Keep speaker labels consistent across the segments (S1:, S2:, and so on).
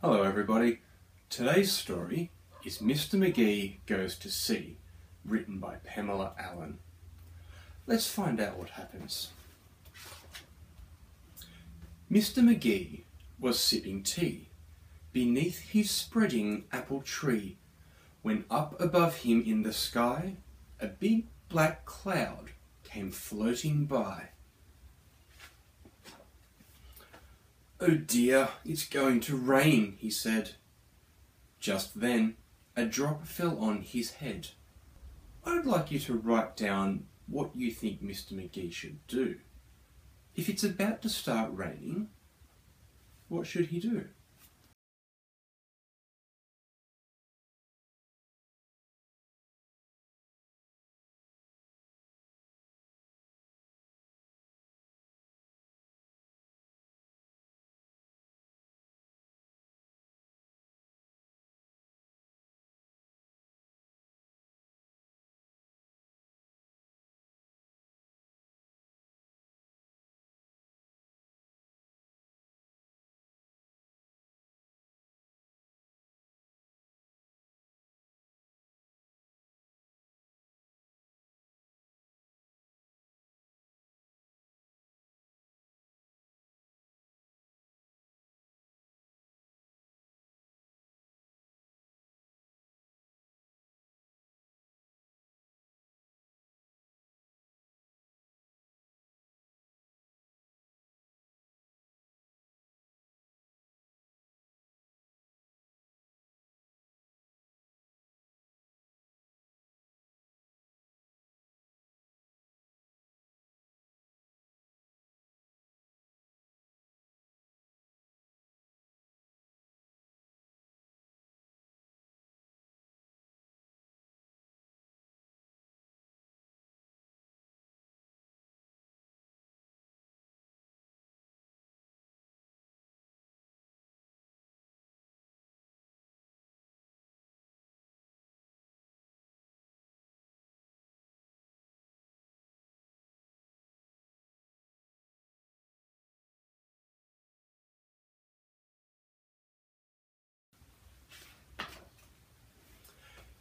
S1: Hello, everybody. Today's story is Mr. McGee Goes to Sea, written by Pamela Allen. Let's find out what happens. Mr. McGee was sipping tea beneath his spreading apple tree when up above him in the sky a big black cloud came floating by. Oh dear, it's going to rain, he said. Just then, a drop fell on his head. I'd like you to write down what you think Mr. McGee should do. If it's about to start raining, what should he do?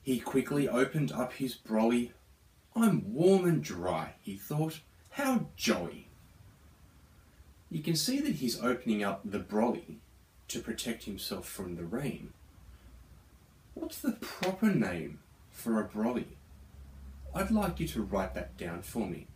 S1: He quickly opened up his brolly. I'm warm and dry, he thought. How jolly! You can see that he's opening up the brolly to protect himself from the rain. What's the proper name for a brolly? I'd like you to write that down for me.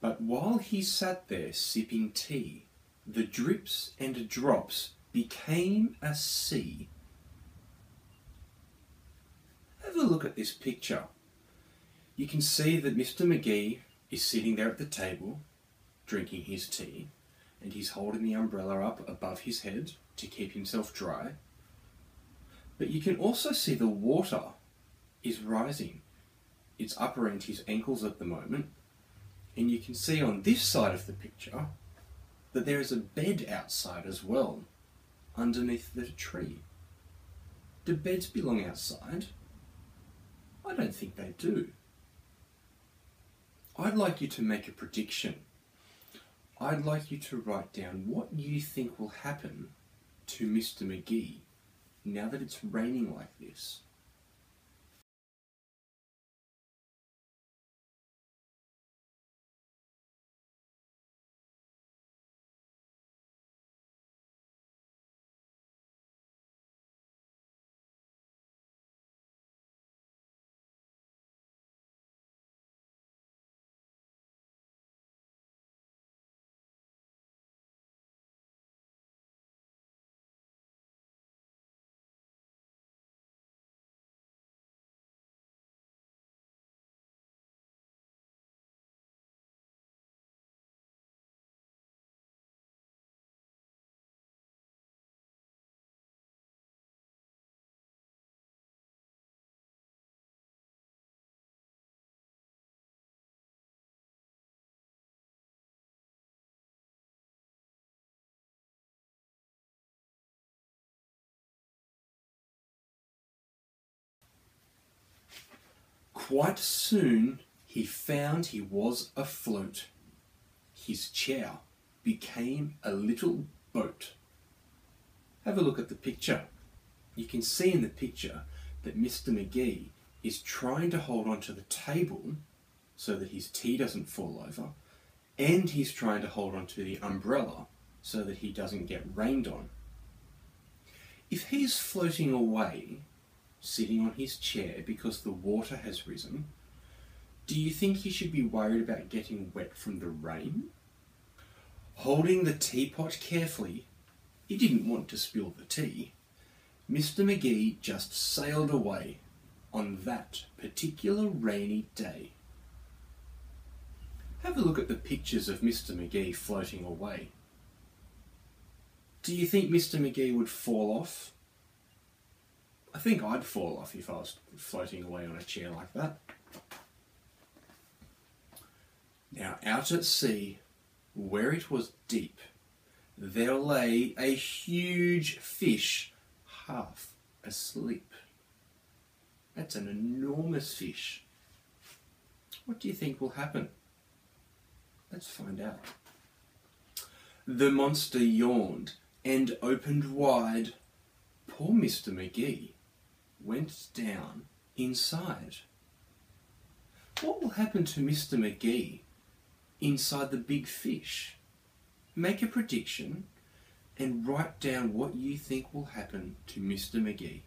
S1: But while he sat there sipping tea, the drips and drops became a sea. Have a look at this picture. You can see that Mr. McGee is sitting there at the table, drinking his tea, and he's holding the umbrella up above his head to keep himself dry. But you can also see the water is rising. It's up around his ankles at the moment, and you can see on this side of the picture that there is a bed outside as well, underneath the tree. Do beds belong outside? I don't think they do. I'd like you to make a prediction. I'd like you to write down what you think will happen to Mr. McGee now that it's raining like this. Quite soon he found he was afloat. His chair became a little boat. Have a look at the picture. You can see in the picture that Mr. McGee is trying to hold onto the table so that his tea doesn't fall over, and he's trying to hold onto the umbrella so that he doesn't get rained on. If he's floating away, sitting on his chair because the water has risen, do you think he should be worried about getting wet from the rain? Holding the teapot carefully, he didn't want to spill the tea. Mr. McGee just sailed away on that particular rainy day. Have a look at the pictures of Mr. McGee floating away. Do you think Mr. McGee would fall off? I think I'd fall off if I was floating away on a chair like that. Now, out at sea, where it was deep, there lay a huge fish half asleep. That's an enormous fish. What do you think will happen? Let's find out. The monster yawned and opened wide. Poor Mr. McGee went down inside. What will happen to Mr. McGee inside the big fish? Make a prediction and write down what you think will happen to Mr. McGee.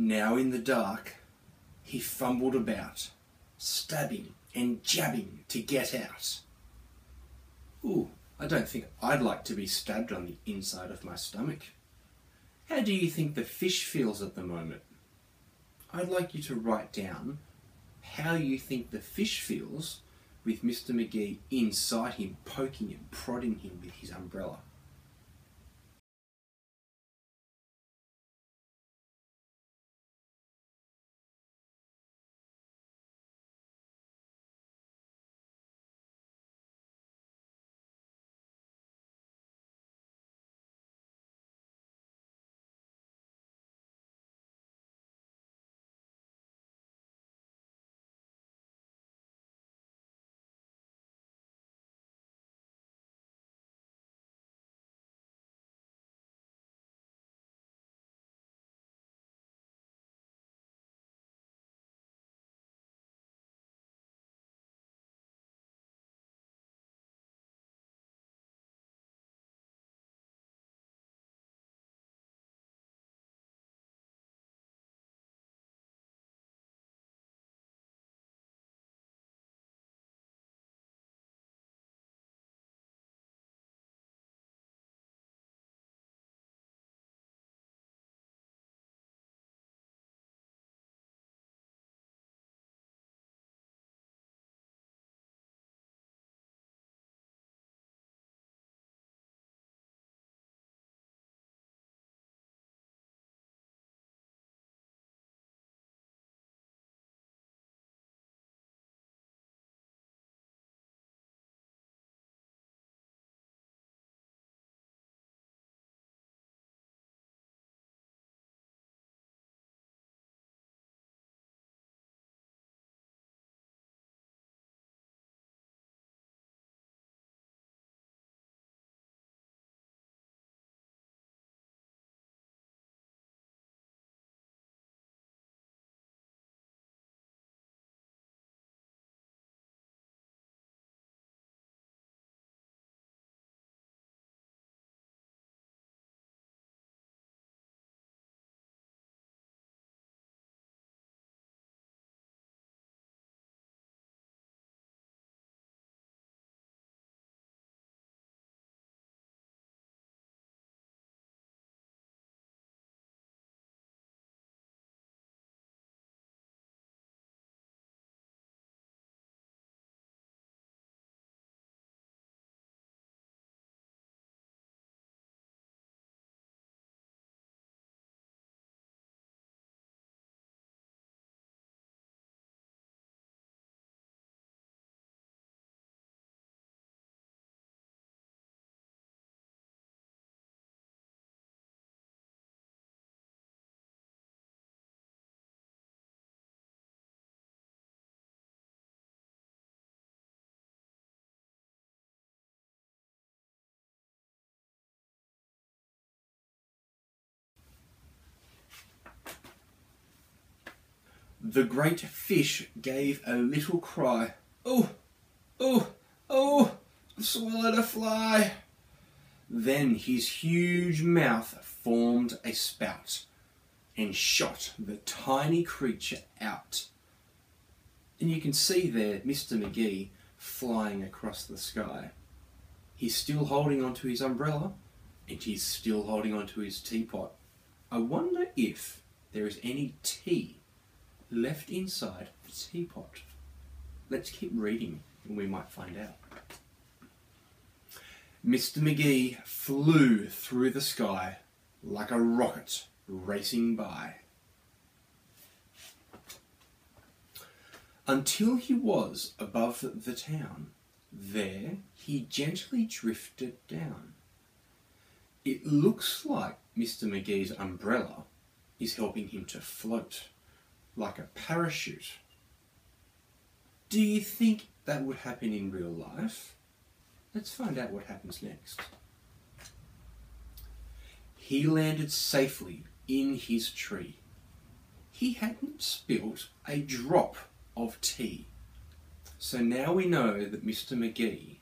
S1: Now in the dark, he fumbled about, stabbing and jabbing to get out. Ooh, I don't think I'd like to be stabbed on the inside of my stomach. How do you think the fish feels at the moment? I'd like you to write down how you think the fish feels with Mr. McGee inside him, poking and prodding him with his umbrella. The great fish gave a little cry. Oh, oh, oh, I've swallowed a fly. Then his huge mouth formed a spout and shot the tiny creature out. And you can see there Mr. McGee flying across the sky. He's still holding onto his umbrella and he's still holding onto his teapot. I wonder if there is any tea left inside the teapot. Let's keep reading and we might find out. Mr. McGee flew through the sky like a rocket racing by. Until he was above the town, there he gently drifted down. It looks like Mr. McGee's umbrella is helping him to float like a parachute. Do you think that would happen in real life? Let's find out what happens next. He landed safely in his tree. He hadn't spilt a drop of tea. So now we know that Mr. McGee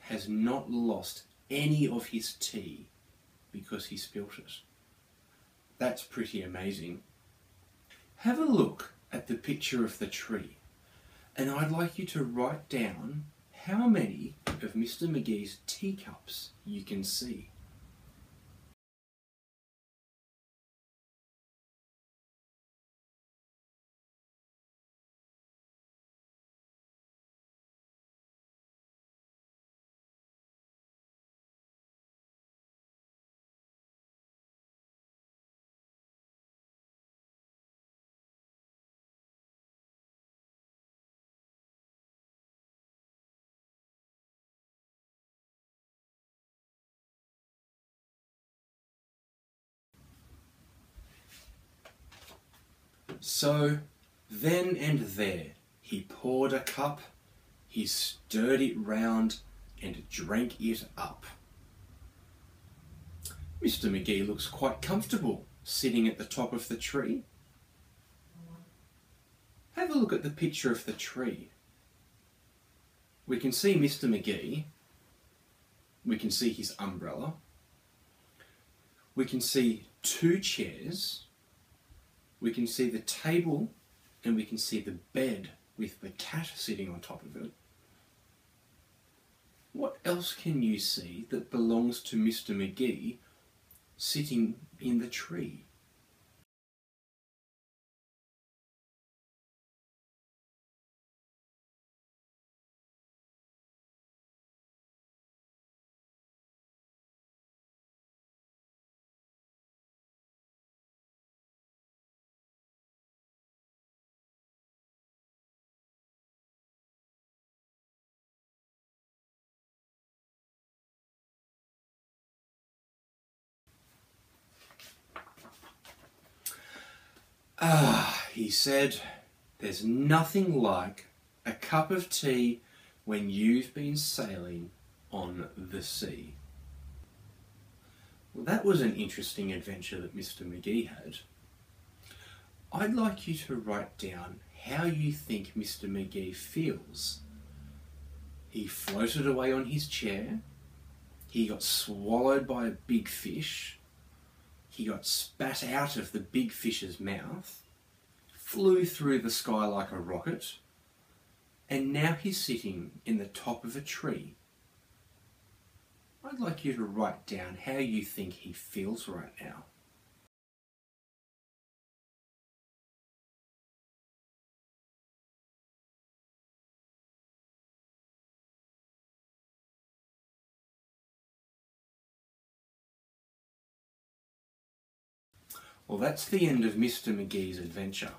S1: has not lost any of his tea because he spilt it. That's pretty amazing. Have a look at the picture of the tree and I'd like you to write down how many of Mr. McGee's teacups you can see. So then and there he poured a cup, he stirred it round, and drank it up. Mr. McGee looks quite comfortable sitting at the top of the tree. Have a look at the picture of the tree. We can see Mr. McGee. We can see his umbrella. We can see two chairs. We can see the table and we can see the bed with the cat sitting on top of it. What else can you see that belongs to Mr. McGee sitting in the tree? Ah, he said, there's nothing like a cup of tea when you've been sailing on the sea. Well, that was an interesting adventure that Mr. McGee had. I'd like you to write down how you think Mr. McGee feels. He floated away on his chair. He got swallowed by a big fish. He got spat out of the big fish's mouth, flew through the sky like a rocket, and now he's sitting in the top of a tree. I'd like you to write down how you think he feels right now. Well, that's the end of Mr. McGee's adventure.